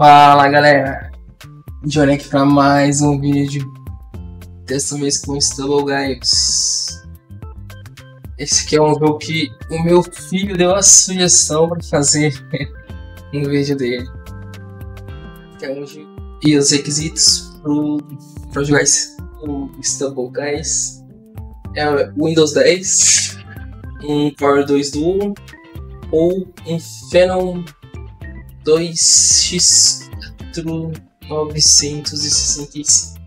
Fala galera, Johnny aqui para mais um vídeo, dessa vez com Stubble Games. Esse aqui é um jogo que o meu filho deu a sugestão para fazer um vídeo dele. Então, e os requisitos para jogar o Stubble Guys é Windows 10, um Power 2 Duo ou um Phenom 2x965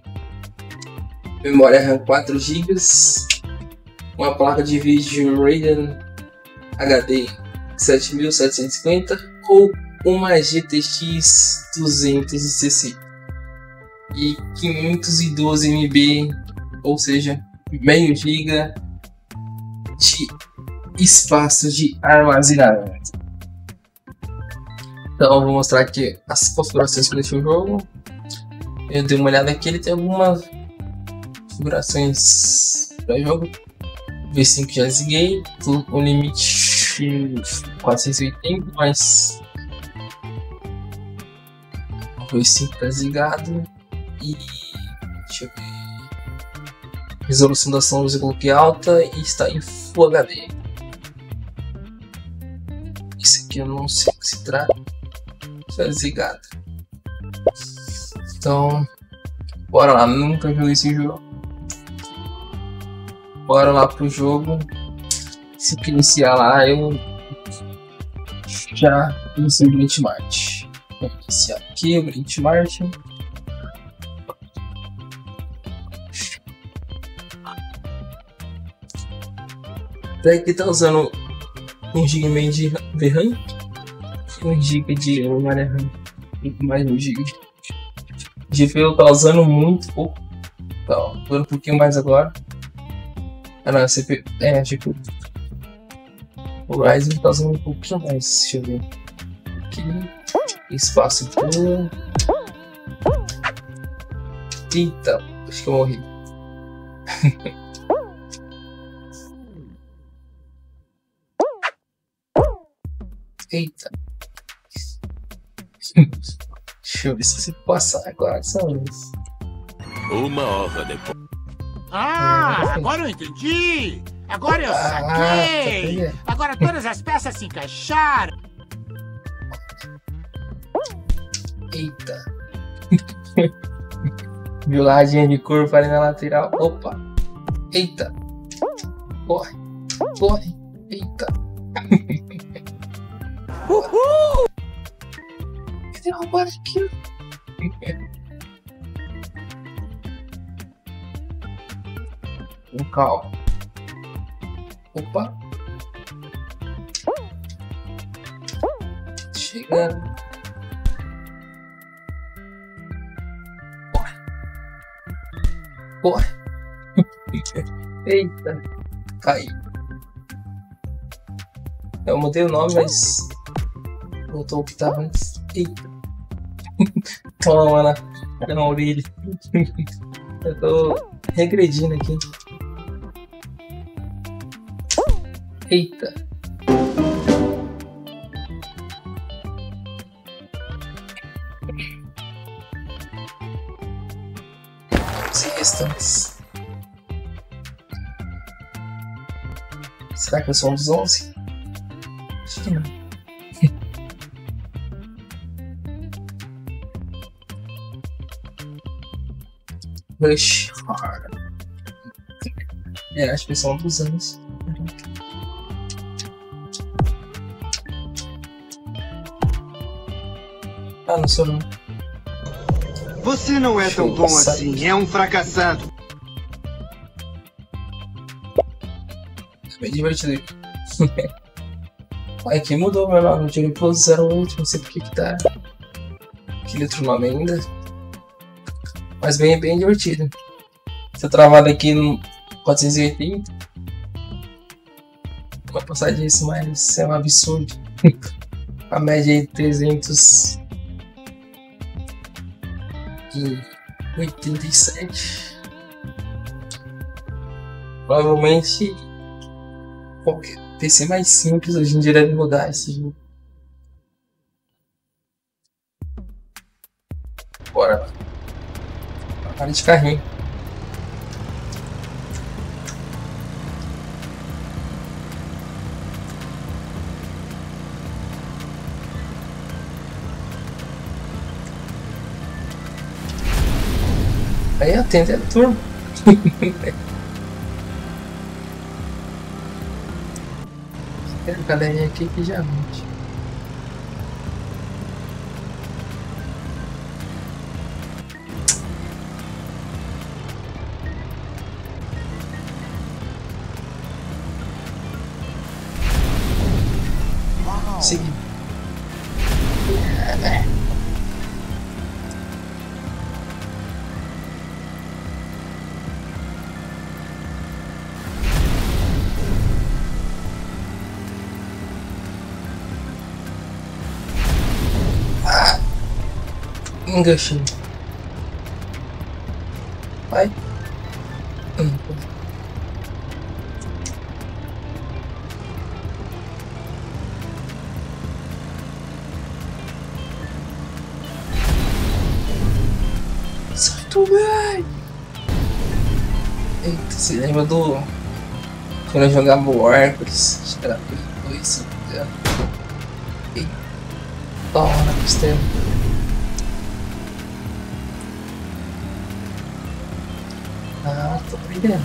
memória RAM 4 GB uma placa de vídeo Radeon HD 7750 ou uma GTX 260 e 512 MB ou seja meio GB de espaço de armazenamento então vou mostrar aqui as configurações que eu deixei o jogo. Eu dei uma olhada aqui, ele tem algumas configurações para jogo. V5 já desliguei, o limite 480, mas o V5 está desligado e deixa eu ver. Resolução da som eu coloquei alta e está em Full HD. Esse aqui eu não sei o que se trata tá desligado. Então, bora lá, nunca joguei esse jogo. Bora lá pro jogo. Se iniciar lá, eu já iniciei o Glint Mart. Vou iniciar aqui o Glint Mart. Daqui tá usando um GB de VRAM 1 GB de memória RAM. Mais 1 GB. GPU tá usando muito pouco. Tá, usando um pouquinho mais agora. Ah não, CPU. É, GPU. O Ryzen tá usando um pouquinho mais. Deixa eu ver. Aqui. Espaço pro. Eita, acho que eu morri. Eita. Deixa eu ver se você passar agora essa luz. Uma hora depois. Ah, agora eu entendi! Agora eu Ah, saquei! tá Agora todas as peças se encaixaram! Eita. Violagem de curva ali na lateral. Opa. Eita. Corre. Corre. Eita. Uhul! Cadê o roubar aqui? Com calma. Opa. Chegando. Corre. Eita. Caí. Eu mudei o nome, mas voltou o que tava antes. Eita. Toma na, na orelha. Eu tô regredindo aqui. Eita. Restantes. Será que eu sou um dos 11? Rush Hard. É, acho que são dos anos. Ah, não sou não. Você não é tão bom assim, é um fracassado. Bem divertido. Olha, aqui mudou meu nome. Eu tirei pro 08, não sei por que que tá. Aquele outro nome ainda. Mas bem, bem divertido. Se eu travado aqui no 480. Vai passar disso, mas é um absurdo. A média é 300 e 87. Provavelmente qualquer PC mais simples hoje em dia deve mudar esse jogo. Bora lá. Para de carrinho. Aí atende a turma. Tem uma galerinha aqui que já mente. Enganchinho. Vai. Hum. Certo, velho. Eita, você lembra do. Quando eu jogava Hércules? Acho que era Play 2, se não me. Eita, toma, costela. Ah, tô aprendendo.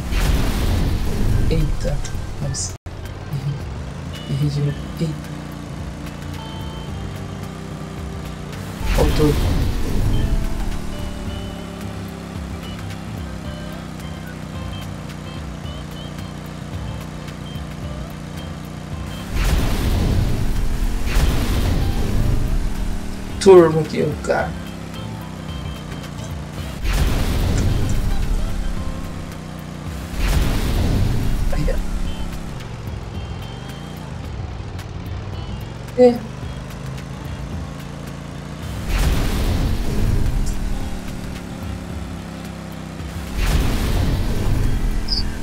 Eita, nossa. Errei. Errei de novo. Eita. Faltou. Turbo aqui, o cara. É.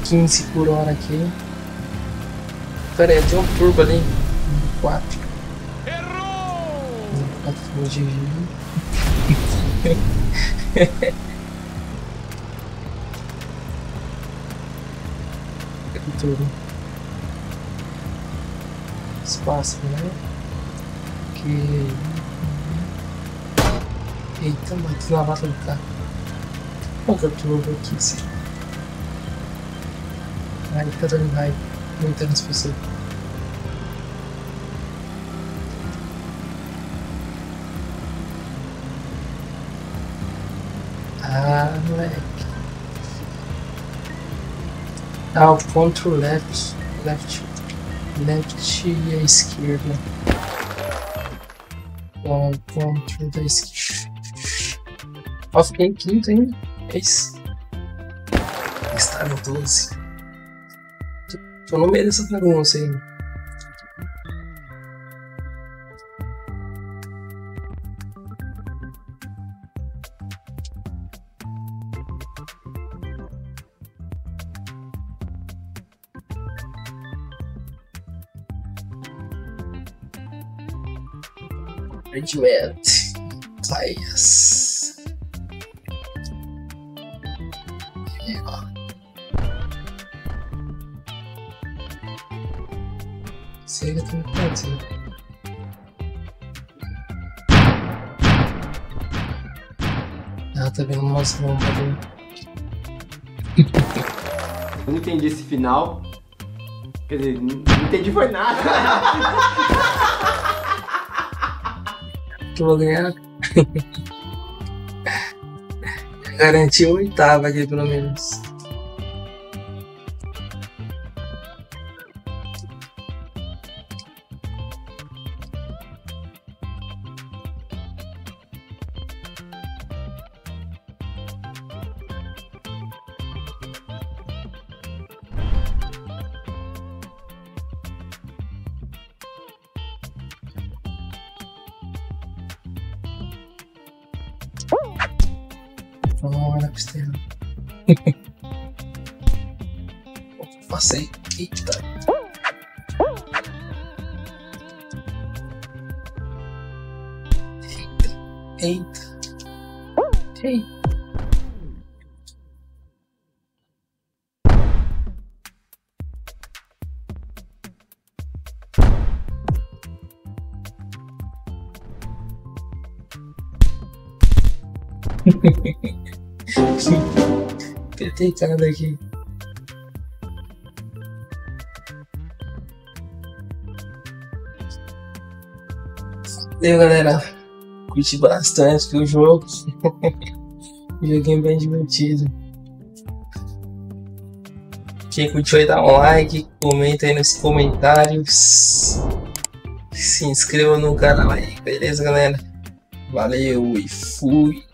Quinze por hora aqui. Pera aí, tem um turbo ali. Quatro. Quatro de vida. Turbo. Espaço, né? Que. Eita, na lata do carro. Que é o turbo aqui? Esse? Ai, fica dando raiva. Não entendo as pessoas. Ah, moleque. Ah, o Ctrl left. Left. Left e a esquerda. Da esquerda. Ó, fiquei em quinto, hein? É isso. Está no 12. Tô- Tô no meio dessa bagunça aí. Regiment. Players. Yeah. Sega também pode ser. Ela tá vendo umas bombas ali. Eu não entendi esse final. Quer dizer, não não entendi foi nada. que eu vou ganhar. Garanti um oitavo aqui, pelo menos. Vamos lá na costela. Passei. Eita. Eita. Eita. Ei. Petecada aqui. Valeu, galera. Curti bastante o jogo. Joguinho bem divertido. Quem curtiu aí, dá um like, comenta aí nos comentários. Se inscreva no canal aí, beleza, galera? Valeu e fui.